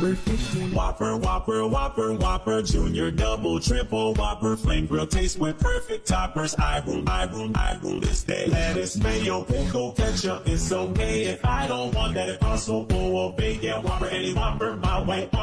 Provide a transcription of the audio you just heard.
Number 15. Whopper, Whopper, Whopper, Whopper, Junior, Double, Triple, Whopper, Flame Grill taste with perfect toppers. I rule, I rule, I rule this day. Lettuce, mayo, pickle, ketchup, it's okay if I don't want that. If possible. full of bacon, Whopper, any Whopper, my way, Whopper.